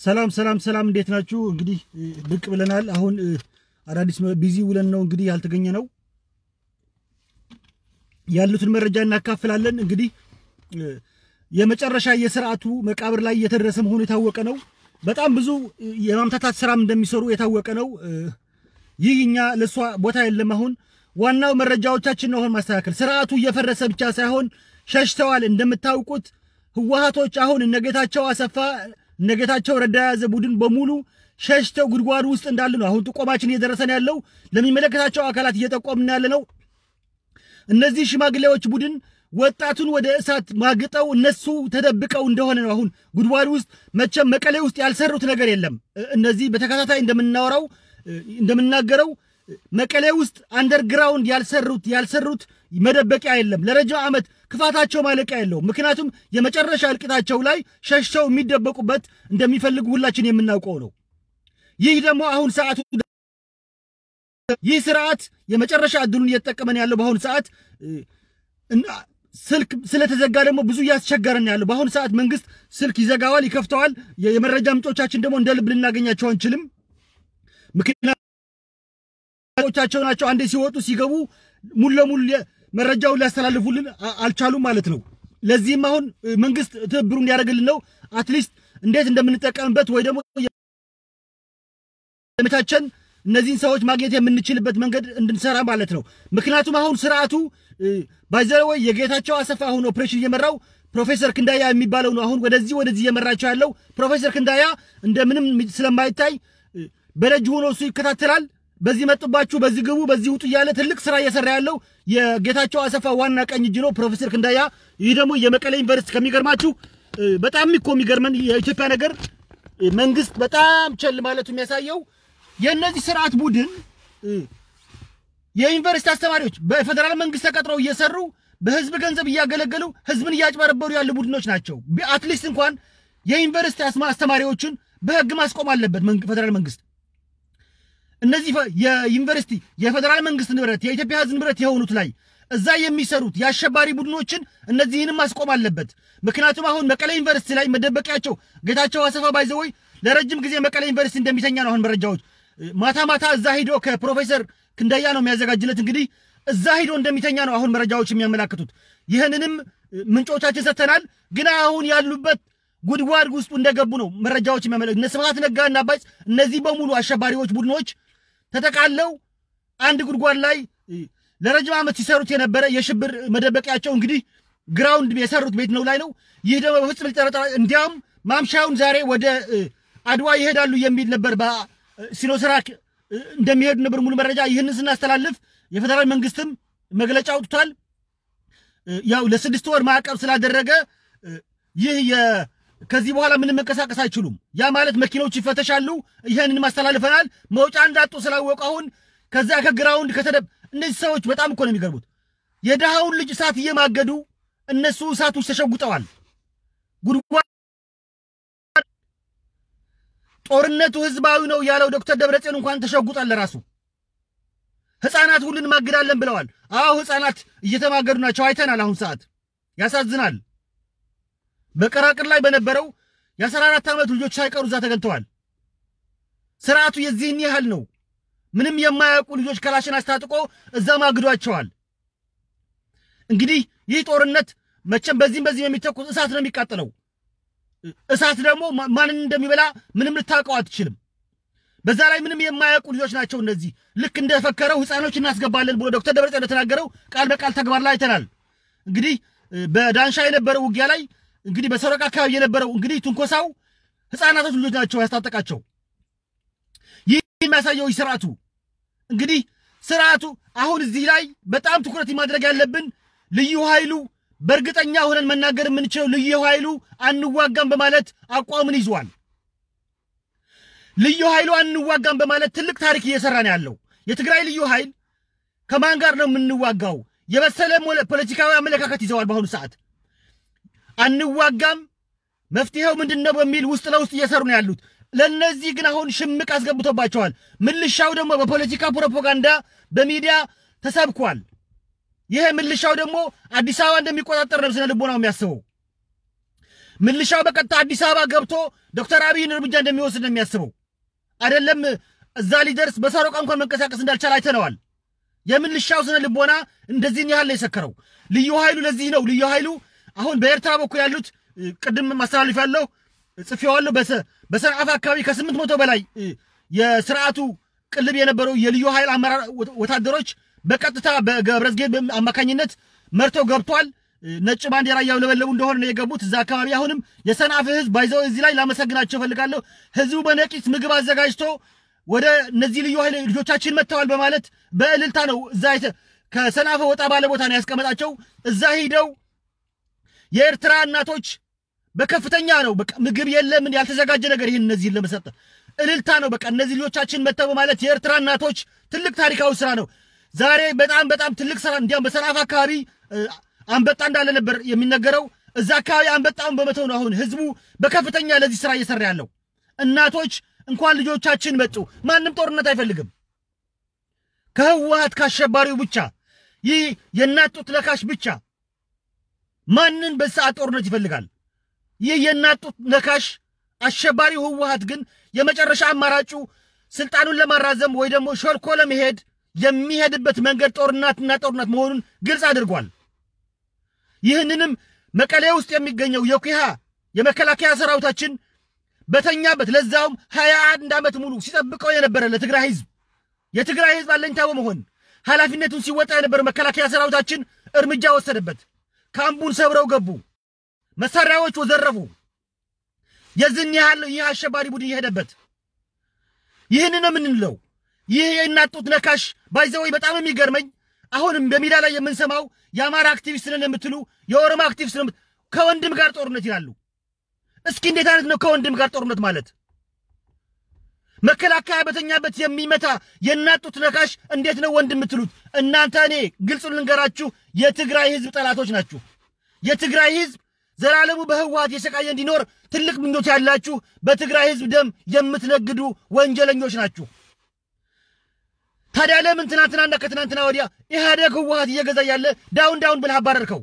ሰላም ሰላም ሰላም፣ እንዴት ናችሁ? እንግዲህ ብቅ ብለናል። አሁን አዳዲስ ቢዚ ውለን ነው እንግዲህ ያልተገኘ ነው። ያሉትን መረጃ እናካፍላለን። እንግዲህ የመጨረሻ የስርዓቱ መቃብር ላይ እየተደረሰ መሆኑ የታወቀ ነው። በጣም ብዙ የማምታታት ስራም እንደሚሰሩ የታወቀ ነው። ይህ እኛ ለእሷ ቦታ የለም። አሁን ዋናው መረጃዎቻችን ነው አሁን ማስተካከል። ስርዓቱ እየፈረሰ ብቻ ሳይሆን ሸሽተዋል። እንደምታውቁት ህወሀቶች አሁን እነጌታቸው አሰፋ እነጌታቸው ረዳ የያዘ ቡድን በሙሉ ሸሽተው ጉድጓድ ውስጥ እንዳሉ ነው አሁን ጥቆማችን እየደረሰን ያለው። ለሚመለከታቸው አካላት እየጠቆምን ያለ ነው። እነዚህ ሽማግሌዎች ቡድን ወጣቱን ወደ እሳት ማግጠው እነሱ ተደብቀው እንደሆነ ነው። አሁን ጉድጓድ ውስጥ መቼም መቀሌ ውስጥ ያልሰሩት ነገር የለም። እነዚህ በተከታታይ እንደምናወራው እንደምናገረው መቀሌ ውስጥ አንደርግራውንድ ያልሰሩት ያልሰሩት መደበቂያ የለም። ለረጅም ዓመት ክፋታቸው ማለቂያ የለውም። ምክንያቱም የመጨረሻ እልቂታቸው ላይ ሸሽተው የሚደበቁበት እንደሚፈልጉ ሁላችን የምናውቀው ነው። ይህ ደግሞ አሁን ሰዓቱ ይህ ስርዓት የመጨረሻ እድሉን እየተጠቀመን ያለው በአሁኑ ሰዓት ስልክ ስለተዘጋ ደግሞ ብዙ እያስቸገረን ያለው በአሁኑ ሰዓት መንግስት ስልክ ይዘጋዋል፣ ይከፍተዋል። የመረጃ ምንጮቻችን ደግሞ እንደ ልብ ልናገኛቸው አንችልም። ምክንያቶቻቸው ናቸው። አንዴ ሲወጡ ሲገቡ ሙሉ ለሙሉ መረጃውን ሊያስተላልፉልን አልቻሉም ማለት ነው። ለዚህም አሁን መንግስት ትብብሩ እንዲያደርግልን ነው። at least እንዴት እንደምንጠቀምበት ወይ ደግሞ የመቻቸን እነዚህን ሰዎች ማግኘት የምንችልበት መንገድ እንድንሰራ ማለት ነው። ምክንያቱም አሁን ስርዓቱ by the way የጌታቸው አሰፋ አሁን ኦፕሬሽን እየመራው ፕሮፌሰር ክንዳያ የሚባለው ነው። አሁን ወደዚህ ወደዚህ እየመራቸው ያለው ፕሮፌሰር ክንዳያ እንደምንም ስለማይታይ በደጅ ሆኖ እሱ ይከታተላል። በዚህ መጡባችሁ፣ በዚህ ግቡ፣ በዚህ ውጡ እያለ ትልቅ ስራ እየሰራ ያለው የጌታቸው አሰፋ ዋና ቀኝ እጅ ነው ፕሮፌሰር ክንዳያ። ይህ ደግሞ የመቀሌ ዩኒቨርሲቲ ከሚገርማችሁ በጣም እኮ የሚገርመን የኢትዮጵያ ነገር መንግስት በጣም ቸል ማለቱ የሚያሳየው የእነዚህ ስርዓት ቡድን የዩኒቨርሲቲ አስተማሪዎች በፌዴራል መንግስት ተቀጥረው እየሰሩ በህዝብ ገንዘብ እያገለገሉ ህዝብን እያጭበረበሩ ያሉ ቡድኖች ናቸው። at least እንኳን የዩኒቨርሲቲ አስተማሪዎችን በህግ ማስቆም አለበት ፌዴራል መንግስት። እነዚህ የዩኒቨርሲቲ የፌዴራል መንግስት ንብረት የኢትዮጵያ ህዝብ ንብረት የሆኑት ላይ እዛ የሚሰሩት የአሸባሪ ቡድኖችን እነዚህንም ማስቆም አለበት። ምክንያቱም አሁን መቀሌ ዩኒቨርሲቲ ላይ መደበቂያቸው ጌታቸው አሰፋ by the way ለረጅም ጊዜ መቀሌ ዩኒቨርሲቲ እንደሚተኛ ነው አሁን መረጃዎች ማታ ማታ እዛ ሂዶ ከፕሮፌሰር ክንደያ ነው የሚያዘጋጅለት። እንግዲህ እዛ ሂዶ እንደሚተኛ ነው አሁን መረጃዎች የሚያመላክቱት። ይህንንም ምንጮቻችን ሰጥተናል። ግን አሁን ያሉበት ጉድጓድ ውስጡ እንደገቡ ነው መረጃዎች የሚያመለ እነ ስብሐት ነጋ እና አባይ እነዚህ በሙሉ አሸባሪዎች ቡድኖች ተጠቃለው አንድ ጉድጓድ ላይ ለረጅም ዓመት ሲሰሩት የነበረ የሽብር መደበቂያቸው underground የሰሩት ቤት ነው ላይ ነው። ይህ ደግሞ በፍጹም ሊጠረጠር እንዲያውም ማምሻውን ዛሬ ወደ አድዋ ይሄዳሉ የሚል ነበር ሲኖትራክ እንደሚሄዱ ነበር ሙሉ መረጃ። ይህንን ስናስተላልፍ የፌዴራል መንግስትም መግለጫ አውጥቷል። ያው ለስድስት ወር ማዕቀብ ስላደረገ ይህ ከዚህ በኋላ ምንም መንቀሳቀስ አይችሉም። ያ ማለት መኪኖች ይፈተሻሉ። ይህንን ማስተላልፈናል። መውጫ እንዳጡ ስላወቁ አሁን ከዛ ከግራውንድ ከተደብ እነዚህ ሰዎች በጣም እኮ ነው የሚገርሙት። የድሃውን ልጅ እሳት እየማገዱ እነሱ እሳቶች ተሸጉጠዋል። ጉድጓድ ጦርነቱ ህዝባዊ ነው ያለው ዶክተር ደብረጽዮን እንኳን ተሸጉጧል ለራሱ። ህፃናት ሁሉን ማግዳለን ብለዋል። አዎ ህፃናት እየተማገዱ ናቸው፣ አይተናል። አሁን ሰዓት ያሳዝናል። በቀራቅር ላይ በነበረው የአስራ አራት ዓመት ልጆች ሳይቀሩ እዛ ተገኝተዋል። ስርዓቱ የዚህን ያህል ነው። ምንም የማያውቁ ልጆች ከላሽን አስታጥቆ እዛ ማግዷቸዋል። እንግዲህ ይህ ጦርነት መቼም በዚህም በዚህም የሚተኩስ እሳት ነው የሚቃጠለው። እሳት ደግሞ ማንን እንደሚበላ ምንም ልታውቀው አትችልም። በዛ ላይ ምንም የማያውቁ ልጆች ናቸው እነዚህ። ልክ እንደፈከረው ህፃኖች እናስገባለን ብሎ ዶክተር ደብረጽዮን እንደተናገረው ቃል በቃል ተግባር ላይ አይተናል። እንግዲህ በዳንሻ የነበረው ውጊያ ላይ እንግዲህ በሰረቃ አካባቢ የነበረው እንግዲህ ትንኮሳው ህፃናቶች ልጆች ናቸው ያስታጠቃቸው። ይህ የሚያሳየው ስርዓቱ እንግዲህ ስርዓቱ አሁን እዚህ ላይ በጣም ትኩረት ማድረግ ያለብን ልዩ ኃይሉ በእርግጠኛ ሆነን መናገር የምንችለው ልዩ ኃይሉ አንዋጋም በማለት አቋምን ይዟል። ልዩ ኃይሉ አንዋጋም በማለት ትልቅ ታሪክ እየሰራ ነው ያለው። የትግራይ ልዩ ኃይል ከማን ጋር ነው የምንዋጋው? የበሰለ ፖለቲካዊ አመለካከት ይዘዋል። በአሁኑ ሰዓት አንዋጋም፣ መፍትሄው ምንድን ነው በሚል ውስጥ ለውስጥ እየሰሩ ነው ያሉት። ለእነዚህ ግን አሁን ሽምቅ አስገብቶባቸዋል። ምልሻው ደግሞ በፖለቲካ ፕሮፓጋንዳ በሚዲያ ተሰብኳል። ይሄ ምልሻው ደግሞ አዲስ አበባ እንደሚቆጣጠር ነው ስነ ልቦናው የሚያስበው። ምልሻው በቀጥታ አዲስ አበባ ገብቶ ዶክተር አብይን እርምጃ እንደሚወስድ ነው የሚያስበው። አይደለም እዛ ሊደርስ በሰሮቃ እንኳን መንቀሳቀስ እንዳልቻል አይተነዋል። የምልሻው ስነ ልቦና እንደዚህን ያህል ነው የሰከረው። ልዩ ኃይሉ ለዚህ ነው ልዩ ኃይሉ አሁን በኤርትራ በኩል ያሉት ቅድም ማስተላለፍ ያለው ጽፌዋለሁ። በሰንዓፈ አካባቢ ከስምንት መቶ በላይ የስርዓቱ ቅልብ የነበረው የልዩ ኃይል አመራር ወታደሮች በቀጥታ በገብረዝጌብ አማካኝነት መርተው ገብቷል። ነጭ ባንዲራ እያውለበለቡ እንደሆነ ነው የገቡት እዛ አካባቢ። አሁንም የሰንዓፈ ህዝብ ባይዘው እዚህ ላይ ላመሰግናቸው እፈልጋለሁ። ህዝቡ በነቂስ ምግብ አዘጋጅቶ ወደ እነዚህ ልዩ ኃይል ልጆቻችን መጥተዋል በማለት በእልልታ ነው እዛ ከሰንዓፈ ወጣ ባለ ቦታ ነው ያስቀመጣቸው። እዛ ሂደው የኤርትራ እናቶች በከፍተኛ ነው በቃ ምግብ የለምን ያልተዘጋጀ ነገር ይህን እነዚህን ለመሰጠት እልልታ ነው በቃ እነዚህ ልጆቻችን መጥተው በማለት የኤርትራ እናቶች ትልቅ ታሪካዊ ስራ ነው። ዛሬ በጣም በጣም ትልቅ ስራ እንዲያውም በሰንዓፈ አካባቢ አንበጣ እንዳለ ነበር የሚነገረው። እዛ አካባቢ አንበጣውን በመተው ነው አሁን ህዝቡ በከፍተኛ ለዚህ ስራ እየሰራ ያለው። እናቶች እንኳን ልጆቻችን መጡ። ማንም ጦርነት አይፈልግም ከህወሀት ከአሸባሪው ብቻ ይህ የእናት ጡት ለካሽ ብቻ ማንን በሰዓት ጦርነት ይፈልጋል? ይህ የእናት ጡት ለካሽ አሸባሪው ህወሀት ግን የመጨረሻ አማራጩ ስልጣኑን ለማራዘም ወይ ደግሞ ሾልኮ ለመሄድ የሚሄድበት መንገድ ጦርነትና ጦርነት መሆኑን ግልጽ አድርጓል። ይህንንም መቀሌ ውስጥ የሚገኘው የኩሃ የመከላከያ ሰራዊታችን በተኛበት ለዛውም ሀያ አንድ ዓመት ሙሉ ሲጠብቀው የነበረ ለትግራይ ህዝብ የትግራይ ህዝብ አለኝታ በመሆን ኃላፊነቱን ሲወጣ የነበረ መከላከያ ሰራዊታችን እርምጃ ወሰደበት። ካምፑን ሰብረው ገቡ። መሳሪያዎች ወዘረፉ። የዝን ያህል ይህ አሸባሪ ቡድን የሄደበት ይህን ነው የምንለው። ይህ የእናት ጡት ነካሽ by the way በጣም የሚገርመኝ አሁንም በሚዲያ ላይ የምንሰማው የአማራ አክቲቪስት ነን የምትሉ የኦሮሞ አክቲቪስት ከወንድም ጋር ጦርነት ይላሉ። እስኪ እንዴት አይነት ነው ከወንድም ጋር ጦርነት ማለት? መከላከያ በተኛበት የሚመታ የእናት ነካሽ እንዴት ነው ወንድም የምትሉት? እናንተ እኔ ግልጹን ልንገራችሁ፣ የትግራይ ህዝብ ጠላቶች ናችሁ። የትግራይ ህዝብ ዘላለሙ በህወሀት የሰቃየ እንዲኖር ትልቅ ምኞት ያላችሁ በትግራይ ህዝብ ደም የምትነግዱ ወንጀለኞች ናችሁ። ታዲያ ለምን ትናንትናና ከትናንትና ወዲያ ኢህአዴግ ህወሀት እየገዛ ያለ down down ብለህ አባረርከው?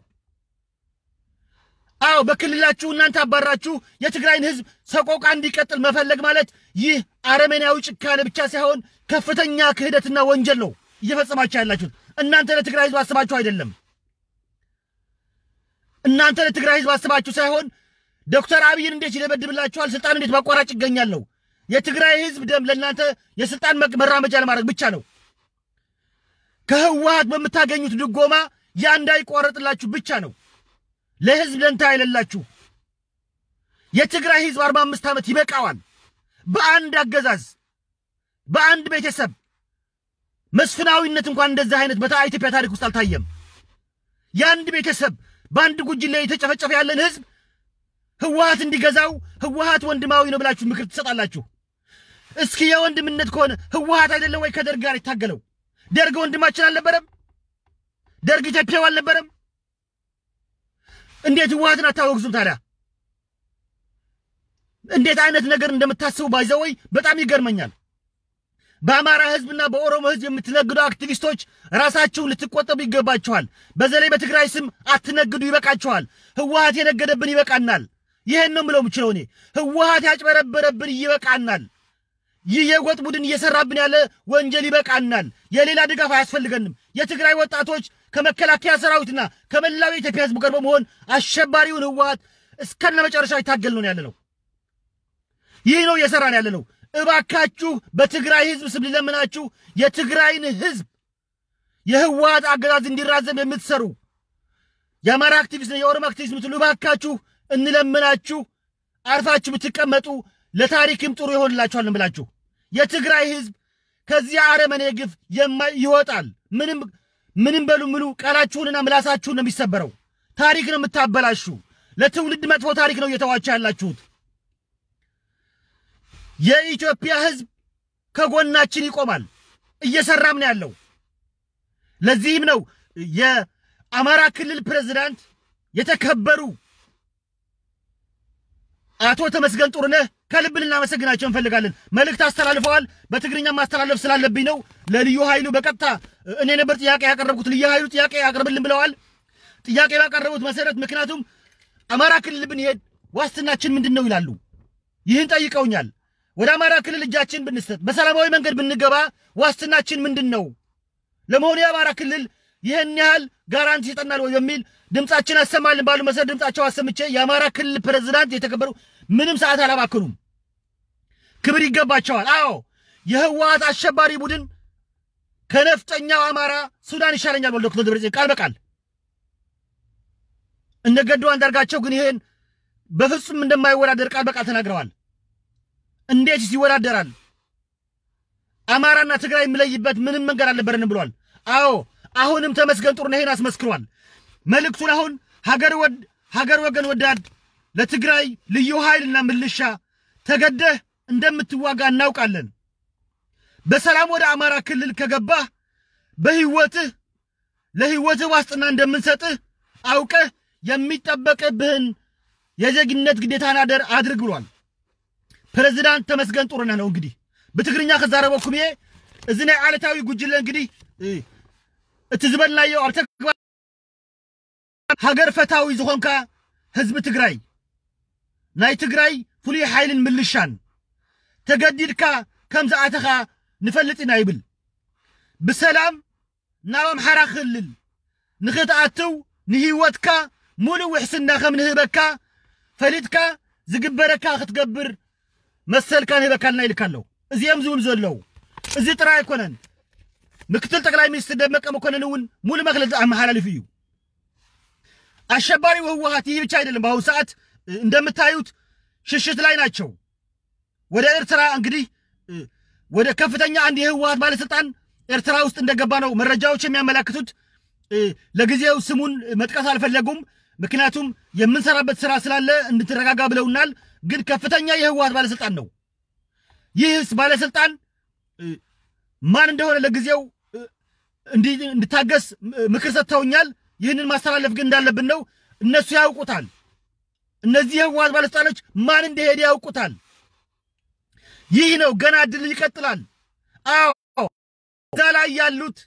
አዎ በክልላችሁ እናንተ አባራችሁ የትግራይን ህዝብ ሰቆቃ እንዲቀጥል መፈለግ ማለት ይህ አረመኔያዊ ጭካኔ ብቻ ሳይሆን ከፍተኛ ክህደትና ወንጀል ነው እየፈጸማችሁ ያላችሁት። እናንተ ለትግራይ ህዝብ አስባችሁ አይደለም። እናንተ ለትግራይ ህዝብ አስባችሁ ሳይሆን ዶክተር አብይን እንዴት ይደበድብላችኋል፣ ስልጣን እንዴት ማቋራጭ ይገኛል ነው። የትግራይ ህዝብ ደም ለእናንተ የስልጣን መራመጃ ለማድረግ ብቻ ነው። ከህወሀት በምታገኙት ድጎማ ያ እንዳይቋረጥላችሁ ብቻ ነው። ለህዝብ ደንታ የሌላችሁ የትግራይ ህዝብ አርባ አምስት ዓመት ይበቃዋል። በአንድ አገዛዝ በአንድ ቤተሰብ መስፍናዊነት እንኳን እንደዚህ አይነት በኢትዮጵያ ታሪክ ውስጥ አልታየም። የአንድ ቤተሰብ በአንድ ጉጅሌ የተጨፈጨፈ ያለን ህዝብ ህወሀት እንዲገዛው ህወሀት ወንድማዊ ነው ብላችሁ ምክር ትሰጣላችሁ። እስኪ የወንድምነት ከሆነ ህወሀት አይደለም ወይ ከደርግ ጋር የታገለው? ደርግ ወንድማችን አልነበረም? ደርግ ኢትዮጵያው አልነበረም? እንዴት ህወሀትን አታወግዙም ታዲያ? እንዴት አይነት ነገር እንደምታስቡ by the way በጣም ይገርመኛል። በአማራ ህዝብና በኦሮሞ ህዝብ የምትነግዱ አክቲቪስቶች ራሳችሁን ልትቆጠቡ ይገባችኋል። በተለይ በትግራይ ስም አትነግዱ፣ ይበቃችኋል። ህወሀት የነገደብን ይበቃናል። ይሄን ነው ምለው ምችለው እኔ ህወሀት ያጭበረበረብን ይበቃናል። ይህ የጎጥ ቡድን እየሰራብን ያለ ወንጀል ይበቃናል። የሌላ ድጋፍ አያስፈልገንም። የትግራይ ወጣቶች ከመከላከያ ሰራዊትና ከመላው የኢትዮጵያ ህዝብ ጋር በመሆን አሸባሪውን ህወሀት እስከነ መጨረሻ ይታገል ነው ያለ ነው። ይህ ነው እየሰራን ያለ ነው። እባካችሁ በትግራይ ህዝብ ስም ልለምናችሁ፣ የትግራይን ህዝብ የህወሀት አገዛዝ እንዲራዘም የምትሰሩ የአማራ አክቲቪስት፣ የኦሮሞ አክቲቪስት ምትሉ እባካችሁ እንለምናችሁ፣ አርፋችሁ ብትቀመጡ ለታሪክም ጥሩ ይሆንላችኋል ብላችሁ የትግራይ ህዝብ ከዚህ አረመኔ ግፍ ይወጣል። ምንም ምንም በሉ ምሉ ቃላችሁንና ምላሳችሁን ነው የሚሰበረው። ታሪክ ነው የምታበላሹ። ለትውልድ መጥፎ ታሪክ ነው እየተዋቸው ያላችሁት። የኢትዮጵያ ህዝብ ከጎናችን ይቆማል፣ እየሰራም ነው ያለው። ለዚህም ነው የአማራ ክልል ፕሬዝዳንት የተከበሩ አቶ ተመስገን ጥሩነህ ከልብ ልናመሰግናቸው እንፈልጋለን። መልእክት አስተላልፈዋል። በትግርኛ ማስተላለፍ ስላለብኝ ነው። ለልዩ ኃይሉ በቀጥታ እኔ ነበር ጥያቄ ያቀረብኩት። ልዩ ኃይሉ ጥያቄ ያቀርብልን ብለዋል። ጥያቄ ባቀረቡት መሰረት ምክንያቱም አማራ ክልል ብንሄድ ዋስትናችን ምንድን ነው ይላሉ። ይህን ጠይቀውኛል። ወደ አማራ ክልል እጃችን ብንሰጥ በሰላማዊ መንገድ ብንገባ ዋስትናችን ምንድን ነው? ለመሆኑ የአማራ ክልል ይህን ያህል ጋራንቲ ይሰጠናል ወይ በሚል ድምፃችን አሰማልን ባሉ መሰረት ድምፃቸው አሰምቼ የአማራ ክልል ፕሬዝዳንት የተከበሩ ምንም ሰዓት አላባክኑም። ክብር ይገባቸዋል። አዎ የህወሓት አሸባሪ ቡድን ከነፍጠኛው አማራ ሱዳን ይሻለኛል ብሎ ዶክተር ደብረጽዮን ቃል በቃል እነ ገዱ አንዳርጋቸው ግን ይሄን በፍጹም እንደማይወዳደር ቃል በቃል ተናግረዋል። እንዴት ይወዳደራል? አማራና ትግራይ የሚለይበት ምንም መንገድ አልነበረንም ብሏል። አዎ አሁንም ተመስገን ጥሩነህ ይሄን አስመስክሯል። መልእክቱን አሁን ሀገር ወድ ሀገር ወገን ወዳድ ለትግራይ ልዩ ኃይልና ምልሻ ተገደህ እንደምትዋጋ እናውቃለን። በሰላም ወደ አማራ ክልል ከገባህ በህይወትህ ለህይወትህ ዋስትና እንደምንሰጥህ አውቀህ የሚጠበቅብህን የዜግነት ግዴታን አደር አድርግ ብሏል። ፕሬዚዳንት ተመስገን ጥሩነህ ነው እንግዲህ ብትግርኛ ከዛረበኩም እየ እዚ ናይ ዓለታዊ ጉጅለ እንግዲህ እቲ ዝበልናዮ ኣብ ተግባር ሃገር ፈታዊ ዝኾንካ ህዝቢ ትግራይ ናይ ትግራይ ፍሉይ ሓይልን ምልሻን ተገዲድካ ከም ዝኣተኻ ንፈልጥ ኢና ይብል ብሰላም ናብ ኣምሓራ ክልል ንኽትኣትው ንህይወትካ ሙሉእ ውሕስና ከም ንህበካ ፈሊጥካ ዝግበረካ ክትገብር መሰልካ ንህበካልና ኢልካ ኣለዉ እዚኦም ዝብል ዘለዉ እዚ ጥራይ ኣይኮነን ምክትል ጠቅላይ ሚኒስትር ደመቀ መኮንን እውን ሙሉእ መግለፂ አመሓላልፍ እዩ አሸባሪው ህወሓት ይህ ብቻ አይደለም። በአሁኑ ሰዓት እንደምታዩት ሽሽት ላይ ናቸው። ወደ ኤርትራ እንግዲህ ወደ ከፍተኛ አንድ የህወሓት ባለስልጣን ኤርትራ ውስጥ እንደገባ ነው መረጃዎች የሚያመላክቱት። ለጊዜው ስሙን መጥቀስ አልፈለጉም፣ ምክንያቱም የምንሰራበት ስራ ስላለ እንድትረጋጋ ብለውናል። ግን ከፍተኛ የህወሓት ባለስልጣን ነው። ይህስ ባለስልጣን ማን እንደሆነ ለጊዜው እንድታገስ ምክር ሰጥተውኛል። ይህንን ማስተላለፍ ግን እንዳለብን ነው። እነሱ ያውቁታል። እነዚህ የህወሓት ባለስልጣኖች ማን እንደሄደ ያውቁታል። ይህ ነው ገና ድል ይቀጥላል። አዎ እዛ ላይ ያሉት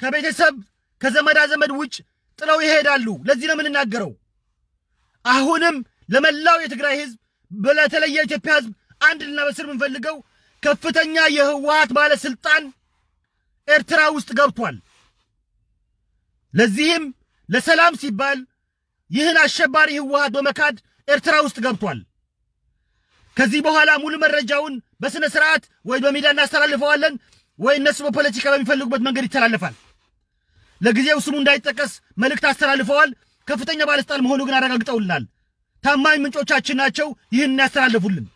ከቤተሰብ ከዘመዳ ዘመድ ውጭ ጥለው ይሄዳሉ። ለዚህ ነው የምንናገረው። አሁንም ለመላው የትግራይ ህዝብ በተለየ የኢትዮጵያ ህዝብ አንድ ልናበስር የምንፈልገው ከፍተኛ የህወሓት ባለስልጣን ኤርትራ ውስጥ ገብቷል። ለዚህም ለሰላም ሲባል ይህን አሸባሪ ህወሓት በመካድ ኤርትራ ውስጥ ገብቷል። ከዚህ በኋላ ሙሉ መረጃውን በስነ ስርዓት ወይ በሚዲያ እናስተላልፈዋለን ወይ እነሱ በፖለቲካ በሚፈልጉበት መንገድ ይተላለፋል። ለጊዜው ስሙ እንዳይጠቀስ መልእክት አስተላልፈዋል። ከፍተኛ ባለስልጣን መሆኑ ግን አረጋግጠውልናል። ታማኝ ምንጮቻችን ናቸው ይህን ያስተላልፉልን።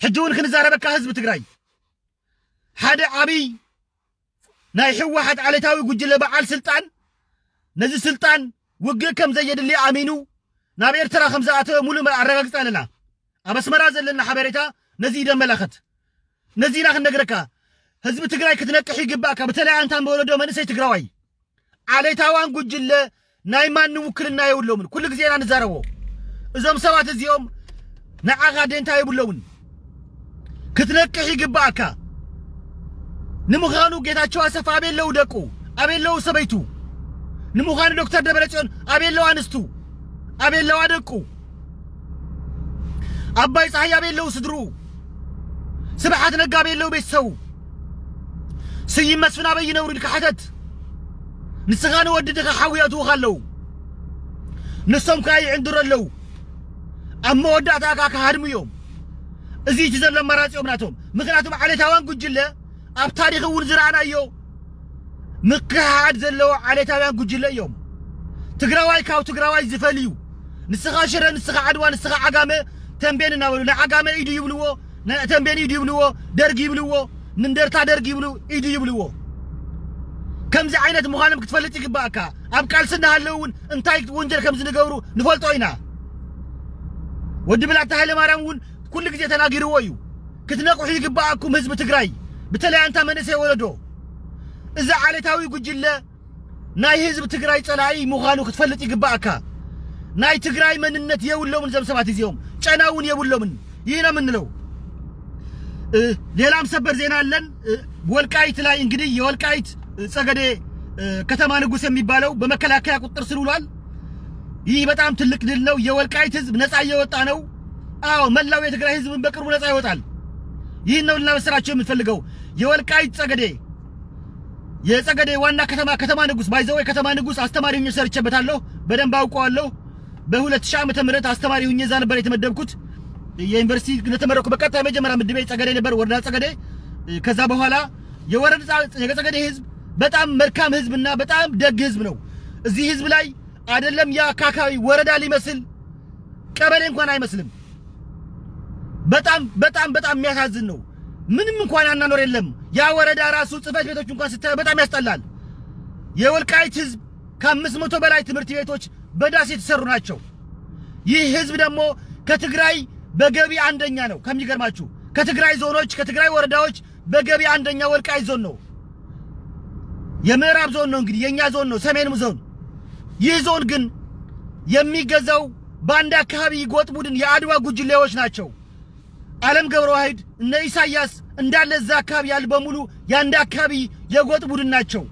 ሕጂ እውን ክንዛረበካ ህዝቢ ትግራይ ሓደ ዓብይ ናይ ሕወሓት ዓለታዊ ጉጅለ በዓል ስልጣን ነዚ ስልጣን ውግእ ከም ዘየድሊ ኣሚኑ ናብ ኤርትራ ከም ዝኣተወ ሙሉእ ኣረጋግፅ ኣለና ኣብ ኣስመራ ዘለና ሓበሬታ ነዚ ደመላኸት ነዚ ኢና ክንነግረካ ህዝቢ ትግራይ ክትነቅሕ ይግባእካ በተለይ ኣንታን በወለዶ መንእሰይ ትግራዋይ። ዓሌታዋን ጉጅለ ናይ ማንም ውክልና የብሎምን? ኩሉ ግዜ ኢና ንዛረቦ። እዞም ሰባት እዚኦም ንዓኻ ደንታ የብሎምን? ክትነቅሕ ይግባእካ። ንምዃኑ ጌታቸው ኣሰፋ ኣበየለዉ ደቁ ኣበየለዉ ሰበይቱ። ንምዃኑ ዶክተር ደብረጽዮን ኣበየለዋ ኣንስቱ ኣበየለዋ ደቁ ኣባይ ፀሓይ ኣበየለዉ ስድርኡ ስብሓት ነጋ ኣበየለዉ ቤተሰቡ ስይም መስፍን ኣበይ ይነብሩ ኢልካ ሓተት ንስኻ ንወድድኻ ሓዊ ኣትዉኻ ኣለዉ ንሶም ከዓ ይዕንድሩ ኣለዉ ኣብ መወዳእታካ ካሃድሙ እዮም እዚ እቲ ዘሎ ኣማራፂኦም ናቶም ምክንያቱም ዓሌታውያን ጉጅለ ኣብ ታሪክ እውን ዝረኣናዮ ምክሓድ ዘለዎ ዓሌታውያን ጉጅለ እዮም ትግራዋይ ካብ ትግራዋይ ዝፈልዩ ንስኻ ሽረ ንስኻ ዓድዋ ንስኻ ዓጋመ تنبين ناولو نعقام ايدو يبلوو تنبين ايدو يبلوو درق يبلوو نندرتا درج يبلو ايدو يبلوو كم زعينة مخانم كتفلتي كباكا اب سنة هاللون انتايك ونجر كمزي نقورو نفلتو اينا ودي بلعتا هاي لماران ون كل كزي تناقير ويو كتناقو حيك يقباكم هزب تقراي بتلا انتا منسي ولدو اذا علي تاوي قجلة ناي هزب تقراي تلاي مخانو كتفلتي كباكا ናይ ትግራይ መንነት የብሎምን እዞም ሰባት እዚኦም ጨና እውን ይህ ነው የምንለው ሌላም ሰበር ዜና አለን ወልቃይት ላይ እንግዲህ የወልቃይት ጸገዴ ከተማ ንጉስ የሚባለው በመከላከያ ቁጥጥር ስር ውሏል ይህ በጣም ትልቅ ድል ነው። የወልቃይት ህዝብ ነፃ እየወጣ ነው። አዎ መላው የትግራይ ህዝብን በቅርቡ ነፃ ይወጣል። ይህን ነው ልናበስራቸው የምትፈልገው። የወልቃይት ጸገዴ የጸገዴ ዋና ከተማ ከተማ ንጉስ ባይዘው የከተማ ንጉስ አስተማሪ ሁኜ ሰርቼበታለሁ። በደንብ አውቀዋለሁ። በ2000 ዓመተ ምህረት አስተማሪ ሁኜ እዛ ነበር የተመደብኩት። የዩኒቨርሲቲ እንደተመረኩ በቀጥታ የመጀመሪያ ምድቤ ጸገዴ ነበር፣ ወረዳ ጸገዴ። ከዛ በኋላ የወረዳ የጸገዴ ህዝብ በጣም መልካም ህዝብና በጣም ደግ ህዝብ ነው። እዚህ ህዝብ ላይ አይደለም የአካካቢ ወረዳ ሊመስል ቀበሌ እንኳን አይመስልም። በጣም በጣም በጣም የሚያሳዝን ነው። ምንም እንኳን አናኖር የለም። ያ ወረዳ ራሱ ጽህፈት ቤቶች እንኳን ስታዩ በጣም ያስጠላል። የወልቃይት ህዝብ ከአምስት መቶ በላይ ትምህርት ቤቶች በዳስ የተሰሩ ናቸው። ይህ ህዝብ ደግሞ ከትግራይ በገቢ አንደኛ ነው። ከሚገርማችሁ ከትግራይ ዞኖች ከትግራይ ወረዳዎች በገቢ አንደኛ ወልቃይት ዞን ነው። የምዕራብ ዞን ነው እንግዲህ የእኛ ዞን ነው፣ ሰሜንም ዞን። ይህ ዞን ግን የሚገዛው በአንድ አካባቢ ጎጥ ቡድን የአድዋ ጉጅሌዎች ናቸው። ዓለም ገብረ ዋህድ እነ ኢሳያስ እንዳለ እዛ አካባቢ ያሉ በሙሉ የአንድ አካባቢ የጎጥ ቡድን ናቸው።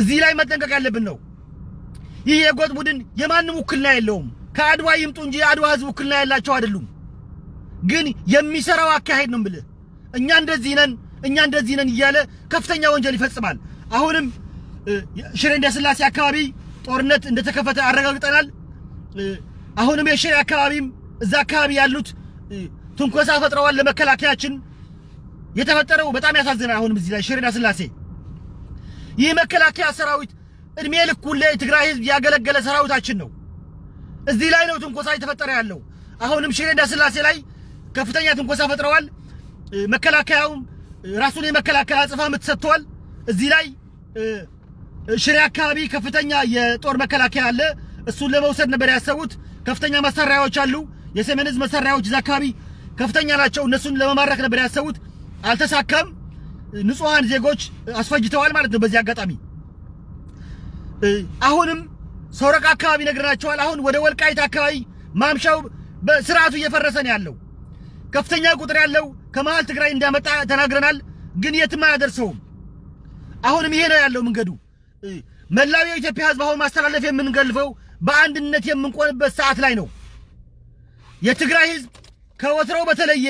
እዚህ ላይ መጠንቀቅ ያለብን ነው። ይህ የጎጥ ቡድን የማንም ውክልና የለውም። ከአድዋ ይምጡ እንጂ የአድዋ ህዝብ ውክልና ያላቸው አይደሉም። ግን የሚሰራው አካሄድ ነው ብልህ እኛ እንደዚህ ነን እኛ እንደዚህ ነን እያለ ከፍተኛ ወንጀል ይፈጽማል። አሁንም ሽሬ እንዳስላሴ አካባቢ ጦርነት እንደተከፈተ አረጋግጠናል። አሁንም የሽሬ አካባቢም እዛ አካባቢ ያሉት ትንኮሳ ፈጥረዋል ለመከላከያችን። የተፈጠረው በጣም ያሳዝናል። አሁንም እዚህ ላይ ሽሬ እንዳስላሴ ይህ መከላከያ ሰራዊት እድሜ ልኩን ለትግራይ ህዝብ ያገለገለ ሰራዊታችን ነው። እዚህ ላይ ነው ትንኮሳ የተፈጠረ ያለው። አሁንም ሽሬ እንዳስላሴ ላይ ከፍተኛ ትንኮሳ ፈጥረዋል። መከላከያውም ራሱን የመከላከያ ጽፋ ምት እዚህ ላይ ሽሬ አካባቢ ከፍተኛ የጦር መከላከያ አለ። እሱን ለመውሰድ ነበር ያሰቡት። ከፍተኛ መሳሪያዎች አሉ። የሰሜን ህዝብ መሳሪያዎች እዛ አካባቢ ከፍተኛ ናቸው። እነሱን ለመማረክ ነበር ያሰቡት፣ አልተሳካም። ንጹሐን ዜጎች አስፈጅተዋል ማለት ነው። በዚህ አጋጣሚ አሁንም ሶረቃ አካባቢ ነግረናቸዋል። አሁን ወደ ወልቃይት አካባቢ ማምሻው በስርዓቱ እየፈረሰ ነው ያለው። ከፍተኛ ቁጥር ያለው ከመሃል ትግራይ እንዳመጣ ተናግረናል። ግን የትም አያደርሰውም። አሁንም ይሄ ነው ያለው መንገዱ። መላው የኢትዮጵያ ህዝብ አሁን ማስተላለፍ የምንገልፈው በአንድነት የምንቆምበት ሰዓት ላይ ነው። የትግራይ ህዝብ ከወትሮው በተለየ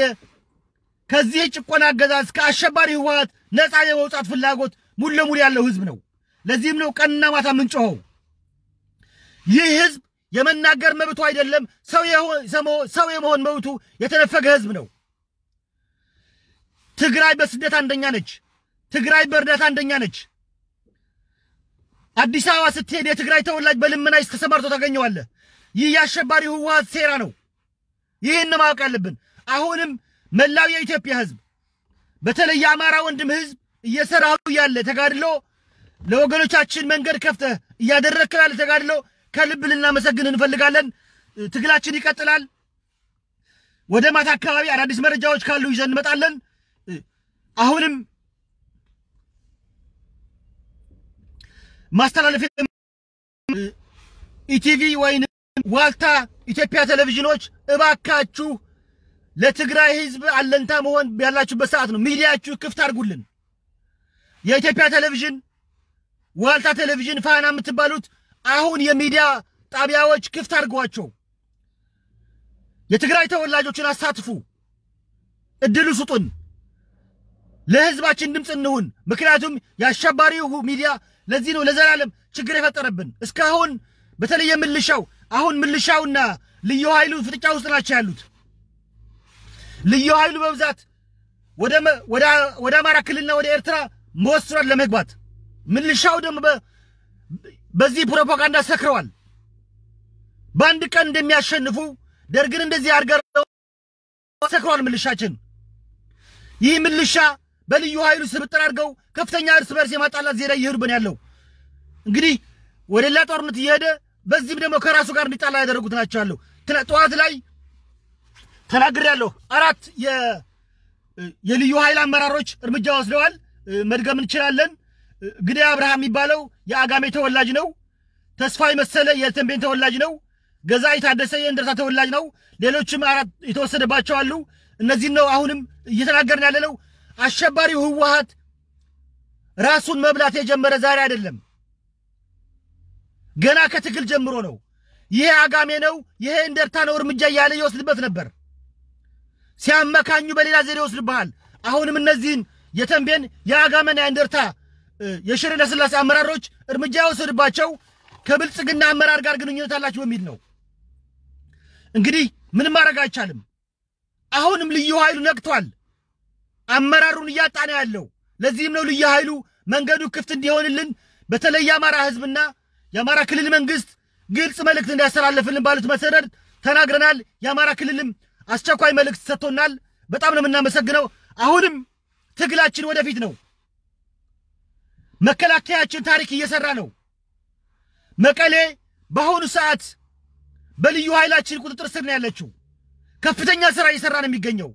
ከዚህ ጭቆና አገዛዝ ከአሸባሪ ህወሓት ነፃ የመውጣት ፍላጎት ሙሉ ለሙሉ ያለው ህዝብ ነው። ለዚህም ነው ቀንና ማታ የምንጮኸው። ይህ ህዝብ የመናገር መብቱ አይደለም ሰው የመሆን መብቱ የተነፈገ ህዝብ ነው። ትግራይ በስደት አንደኛ ነች። ትግራይ በእርዳታ አንደኛ ነች። አዲስ አበባ ስትሄድ የትግራይ ተወላጅ በልመና ተሰማርቶ ታገኘዋለህ። ይህ የአሸባሪ ህወሓት ሴራ ነው። ይህን ማወቅ ያለብን። አሁንም መላው የኢትዮጵያ ህዝብ በተለይ የአማራ ወንድም ህዝብ እየሰራሁ ያለ ተጋድሎ ለወገኖቻችን መንገድ ከፍተህ እያደረግከው ያለ ተጋድሎ ከልብ ልናመሰግን እንፈልጋለን። ትግላችን ይቀጥላል። ወደ ማታ አካባቢ አዳዲስ መረጃዎች ካሉ ይዘን እንመጣለን። አሁንም ማስተላለፍ ኢቲቪ ወይም ዋልታ ኢትዮጵያ ቴሌቪዥኖች እባካችሁ ለትግራይ ህዝብ አለንታ መሆን ያላችሁበት ሰዓት ነው። ሚዲያችሁ ክፍት አድርጉልን። የኢትዮጵያ ቴሌቪዥን፣ ዋልታ ቴሌቪዥን፣ ፋና የምትባሉት አሁን የሚዲያ ጣቢያዎች ክፍት አድርጓቸው። የትግራይ ተወላጆችን አሳትፉ፣ እድሉ ስጡን፣ ለህዝባችን ድምፅ እንሁን። ምክንያቱም የአሸባሪው ሚዲያ ለዚህ ነው ለዘላለም ችግር የፈጠረብን። እስካሁን በተለይ የምልሻው አሁን ምልሻውና ልዩ ኃይሉ ፍጥጫ ውስጥ ናቸው ያሉት። ልዩ ኃይሉ በብዛት ወደ አማራ ክልልና ወደ ኤርትራ መወስኗል ለመግባት። ምልሻው ደግሞ በዚህ ፕሮፓጋንዳ ሰክረዋል። በአንድ ቀን እንደሚያሸንፉ ደርግን እንደዚህ አድርገው ሰክረዋል። ምልሻችን ይህ ምልሻ በልዩ ኃይሉ ስብጥር አድርገው ከፍተኛ እርስ በርስ የማጣላት ዜና እየሄዱብን ያለው እንግዲህ ወደ ሌላ ጦርነት እየሄደ በዚህም ደግሞ ከራሱ ጋር እንዲጣላ ያደረጉት ናቸው ያለው። ጠዋት ላይ ተናግሬያለሁ። አራት የልዩ ኃይል አመራሮች እርምጃ ወስደዋል። መድገም እንችላለን። ግዳይ አብርሃም የሚባለው የአጋሜ ተወላጅ ነው። ተስፋ መሰለ የተንቤን ተወላጅ ነው። ገዛኢ ታደሰ የእንደርታ ተወላጅ ነው። ሌሎችም አራት የተወሰደባቸው አሉ። እነዚህን ነው አሁንም እየተናገርን ያለ ነው። አሸባሪው ህወሓት ራሱን መብላት የጀመረ ዛሬ አይደለም፣ ገና ከትግል ጀምሮ ነው። ይሄ አጋሜ ነው፣ ይሄ እንደርታ ነው እርምጃ እያለ ይወስድበት ነበር። ሲያመካኙ በሌላ ዘዴ ይወስድብሃል። አሁንም እነዚህን የተንቤን የአጋመና የእንደርታ የሽሬ እንዳስላሴ አመራሮች እርምጃ የወሰድባቸው ከብልጽግና አመራር ጋር ግንኙነት አላቸው በሚል ነው። እንግዲህ ምንም ማድረግ አይቻልም። አሁንም ልዩ ኃይሉ ነቅቷል። አመራሩን እያጣ ነው ያለው። ለዚህም ነው ልዩ ኃይሉ መንገዱ ክፍት እንዲሆንልን በተለይ የአማራ ሕዝብና የአማራ ክልል መንግስት ግልጽ መልእክት እንዲያስተላልፍልን ባሉት መሰረት ተናግረናል። የአማራ ክልልም አስቸኳይ መልእክት ሰጥቶናል። በጣም ነው የምናመሰግነው። አሁንም ትግላችን ወደፊት ነው። መከላከያችን ታሪክ እየሰራ ነው። መቀሌ በአሁኑ ሰዓት በልዩ ኃይላችን ቁጥጥር ስር ነው ያለችው። ከፍተኛ ስራ እየሰራ ነው የሚገኘው።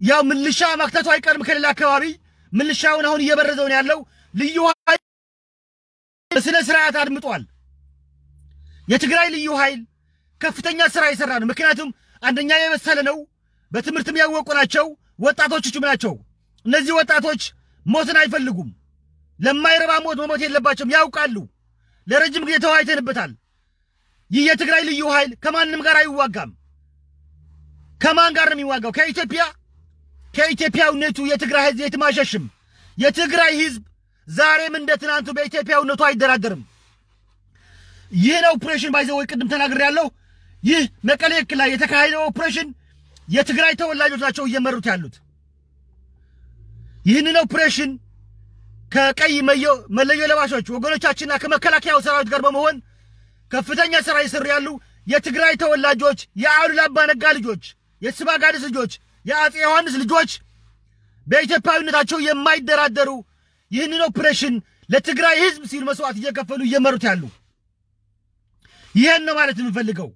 ያው ምልሻ ማክተቱ አይቀርም ከሌላ አካባቢ ምልሻውን አሁን እየበረዘው ነው ያለው። ልዩ ኃይል በስነ ስርዓት አድምጧል። የትግራይ ልዩ ኃይል ከፍተኛ ስራ እየሰራ ነው። ምክንያቱም አንደኛ የበሰለ ነው፣ በትምህርትም ያወቁ ናቸው፣ ወጣቶችም ናቸው። እነዚህ ወጣቶች ሞትን አይፈልጉም። ለማይረባ ሞት መሞት የለባቸውም፣ ያውቃሉ። ለረጅም ጊዜ ተወያይተንበታል። ይህ የትግራይ ልዩ ኃይል ከማንም ጋር አይዋጋም። ከማን ጋር ነው የሚዋጋው? ከኢትዮጵያ ከኢትዮጵያዊነቱ የትግራይ ህዝብ የትም አይሸሽም። የትግራይ ህዝብ ዛሬም እንደ ትናንቱ በኢትዮጵያዊነቱ አይደራደርም። ይህን operation by the way ቅድም ተናግሬ ያለሁ ይህ መቀሌ ላይ የተካሄደው ኦፕሬሽን የትግራይ ተወላጆች ናቸው እየመሩት ያሉት። ይህንን ኦፕሬሽን ከቀይ መለዮ ለባሾች ወገኖቻችንና ከመከላከያው ሰራዊት ጋር በመሆን ከፍተኛ ስራ እየሰሩ ያሉ የትግራይ ተወላጆች የአሉላ አባ ነጋ ልጆች፣ የስባጋድስ ልጆች፣ የአፄ ዮሐንስ ልጆች በኢትዮጵያዊነታቸው የማይደራደሩ ይህንን ኦፕሬሽን ለትግራይ ህዝብ ሲሉ መስዋዕት እየከፈሉ እየመሩት ያሉ ይህን ነው ማለት የምንፈልገው።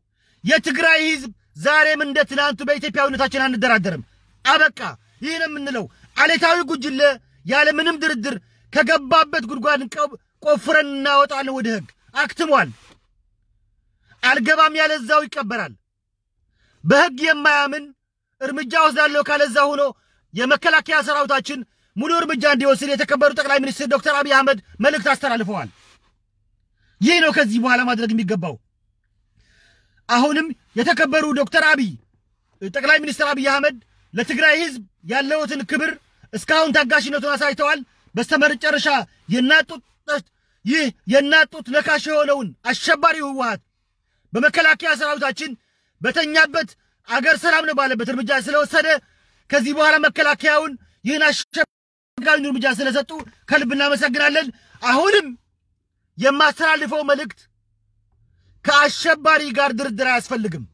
የትግራይ ህዝብ ዛሬም እንደ ትናንቱ በኢትዮጵያዊነታችን አንደራደርም። አበቃ። ይህ የምንለው። አሌታዊ ጉጅለ ያለ ምንም ድርድር ከገባበት ጉድጓድ ቆፍረን እናወጣለን ወደ ህግ። አክትሟል። አልገባም ያለ እዛው ይቀበራል። በህግ የማያምን እርምጃ ወስዳለሁ ካለዛ ሆኖ የመከላከያ ሰራዊታችን ሙሉ እርምጃ እንዲወስድ የተከበሩ ጠቅላይ ሚኒስትር ዶክተር አብይ አህመድ መልእክት አስተላልፈዋል። ይህ ነው ከዚህ በኋላ ማድረግ የሚገባው። አሁንም የተከበሩ ዶክተር አብይ ጠቅላይ ሚኒስትር አብይ አህመድ ለትግራይ ህዝብ ያለውትን ክብር እስካሁን ታጋሽነቱን አሳይተዋል። በስተመጨረሻ የናጡት ይህ የናጡት ነካሽ የሆነውን አሸባሪው ህወሀት በመከላከያ ሰራዊታችን በተኛበት አገር ሰላም ነው ባለበት እርምጃ ስለወሰደ ከዚህ በኋላ መከላከያውን ይህን አሸጋሪውን እርምጃ ስለሰጡ ከልብ እናመሰግናለን። አሁንም የማስተላልፈው መልእክት ከአሸባሪ ጋር ድርድር አያስፈልግም።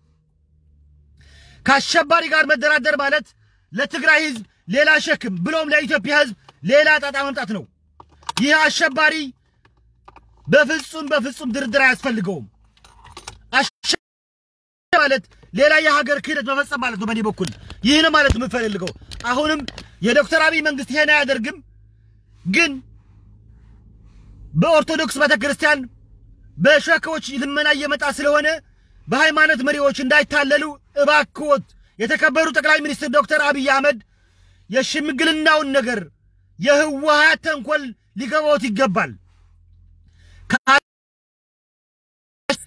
ከአሸባሪ ጋር መደራደር ማለት ለትግራይ ህዝብ ሌላ ሸክም ብሎም ለኢትዮጵያ ህዝብ ሌላ ጣጣ መምጣት ነው። ይህ አሸባሪ በፍጹም በፍጹም ድርድር አያስፈልገውም። ማለት ሌላ የሀገር ክህደት መፈጸም ማለት ነው። በእኔ በኩል ይህን ማለት የምፈልገው አሁንም የዶክተር አብይ መንግስት ይሄን አያደርግም፣ ግን በኦርቶዶክስ ቤተ ክርስቲያን በሸኮች ልመና እየመጣ ስለሆነ በሃይማኖት መሪዎች እንዳይታለሉ እባክዎት የተከበሩ ጠቅላይ ሚኒስትር ዶክተር አብይ አህመድ የሽምግልናውን ነገር የህወሀት ተንኮል ሊገባዎት ይገባል።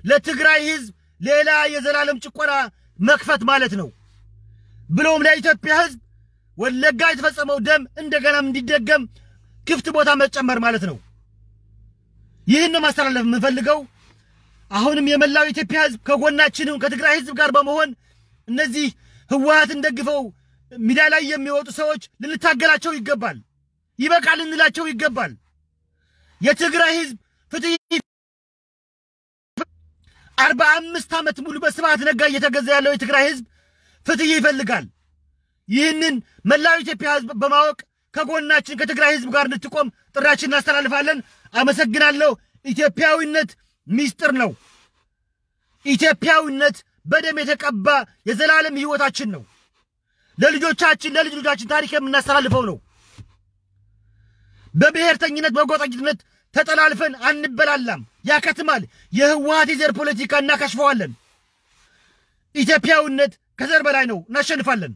ለትግራይ ህዝብ ሌላ የዘላለም ጭቆና መክፈት ማለት ነው። ብሎም ለኢትዮጵያ ህዝብ ወለጋ የተፈጸመው ደም እንደገናም እንዲደገም ክፍት ቦታ መጨመር ማለት ነው። ይህን ነው ማስተላለፍ የምንፈልገው። አሁንም የመላው የኢትዮጵያ ህዝብ ከጎናችንም ከትግራይ ህዝብ ጋር በመሆን እነዚህ ህወሀትን ደግፈው ሚዲያ ላይ የሚወጡ ሰዎች ልንታገላቸው ይገባል። ይበቃል ልንላቸው ይገባል። የትግራይ ህዝብ ፍትህ አርባ አምስት ዓመት ሙሉ በስብሐት ነጋ እየተገዛ ያለው የትግራይ ህዝብ ፍትህ ይፈልጋል። ይህንን መላው ኢትዮጵያ ህዝብ በማወቅ ከጎናችን ከትግራይ ህዝብ ጋር እንድትቆም ጥሪያችን እናስተላልፋለን። አመሰግናለሁ። ኢትዮጵያዊነት ሚስጥር ነው። ኢትዮጵያዊነት በደም የተቀባ የዘላለም ህይወታችን ነው። ለልጆቻችን ለልጅ ልጆቻችን ታሪክ የምናስተላልፈው ነው። በብሔርተኝነት በጎጠኝነት ተጠላልፈን አንበላላም። ያከትማል። የህወሀት የዘር ፖለቲካ እናከሽፈዋለን። ኢትዮጵያዊነት ከዘር በላይ ነው። እናሸንፋለን።